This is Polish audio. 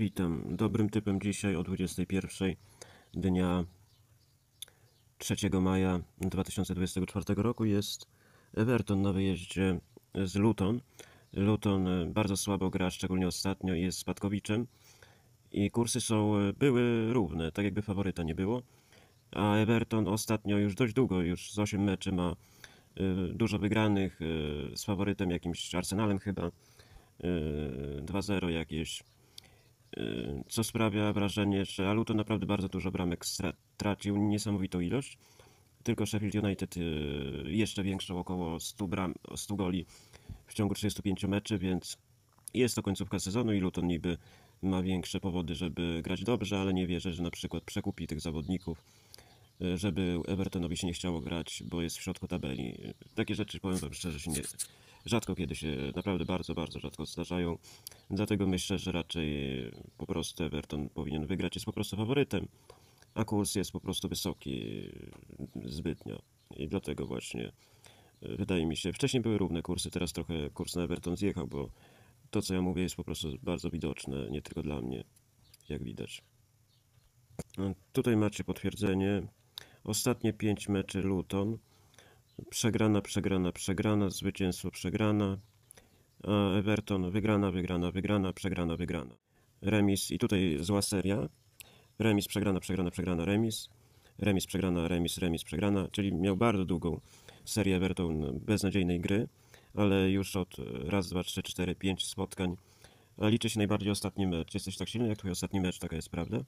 Witam. Dobrym typem dzisiaj o 21 dnia 3 maja 2024 roku jest Everton na wyjeździe z Luton. Luton e, bardzo słabo gra, szczególnie ostatnio jest spadkowiczem. I kursy są, e, były równe, tak jakby faworyta nie było. A Everton ostatnio już dość długo, już z 8 meczy ma e, dużo wygranych z faworytem jakimś Arsenalem chyba. e, 2-0 jakieś co sprawia wrażenie, że Aluto naprawdę bardzo dużo bramek stra- tracił, niesamowitą ilość. Tylko Sheffield United y, jeszcze większą, około 100, bram, 100 goli w ciągu 35 meczy, więc jest to końcówka sezonu i Luton niby ma większe powody, żeby grać dobrze, ale nie wierzę, że na przykład przekupi tych zawodników, y, żeby Evertonowi się nie chciało grać, bo jest w środku tabeli. Takie rzeczy, powiem wam szczerze, się nie, rzadko kiedy się, naprawdę bardzo, bardzo rzadko zdarzają. Dlatego myślę, że raczej po prostu Everton powinien wygrać, jest po prostu faworytem, a kurs jest po prostu wysoki zbytnio. I dlatego właśnie e, wydaje mi się, wcześniej były równe kursy, teraz trochę kurs na Everton zjechał, bo to co ja mówię jest po prostu bardzo widoczne, nie tylko dla mnie, jak widać. No, Tutaj macie potwierdzenie. Ostatnie 5 meczy Luton. Przegrana, przegrana, przegrana, zwycięstwo, przegrana. Everton wygrana, wygrana, wygrana, przegrana, wygrana. Remis i tutaj zła seria. Remis, przegrana, przegrana, przegrana, remis. Remis, przegrana, remis, remis, przegrana. Czyli miał bardzo długą serię Everton beznadziejnej gry, ale już od raz, dwa, trzy, cztery, pięć spotkań. Liczy się najbardziej ostatni mecz. Jesteś tak silny jak twój ostatni mecz, taka jest prawda.